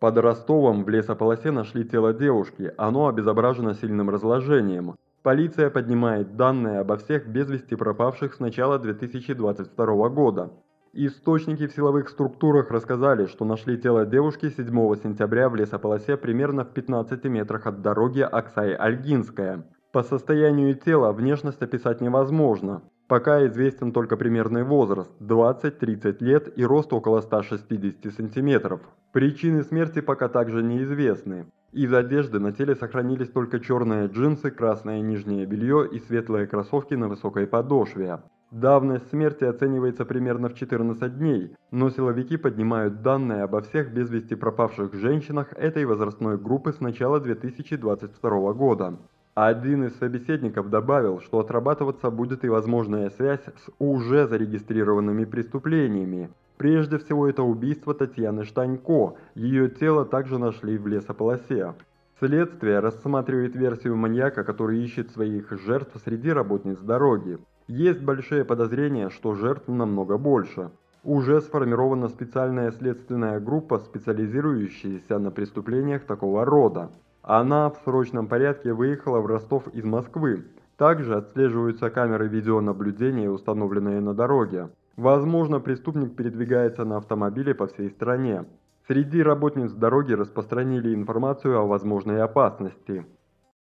Под Ростовом в лесополосе нашли тело девушки, оно обезображено сильным разложением. Полиция поднимает данные обо всех без вести пропавших с начала 2022 года. Источники в силовых структурах рассказали, что нашли тело девушки 7 сентября в лесополосе примерно в 15 метрах от дороги Аксай-Альгинская. По состоянию тела внешность описать невозможно. Пока известен только примерный возраст – 20-30 лет и рост около 160 сантиметров. Причины смерти пока также неизвестны. Из одежды на теле сохранились только черные джинсы, красное нижнее белье и светлые кроссовки на высокой подошве. Давность смерти оценивается примерно в 14 дней, но силовики поднимают данные обо всех без вести пропавших женщинах этой возрастной группы с начала 2022 года. Один из собеседников добавил, что отрабатываться будет и возможная связь с уже зарегистрированными преступлениями. Прежде всего это убийство Татьяны Штанько, ее тело также нашли в лесополосе. Следствие рассматривает версию маньяка, который ищет своих жертв среди работниц дороги. Есть большие подозрения, что жертв намного больше. Уже сформирована специальная следственная группа, специализирующаяся на преступлениях такого рода. Она в срочном порядке выехала в Ростов из Москвы. Также отслеживаются камеры видеонаблюдения, установленные на дороге. Возможно, преступник передвигается на автомобиле по всей стране. Среди работниц дороги распространили информацию о возможной опасности.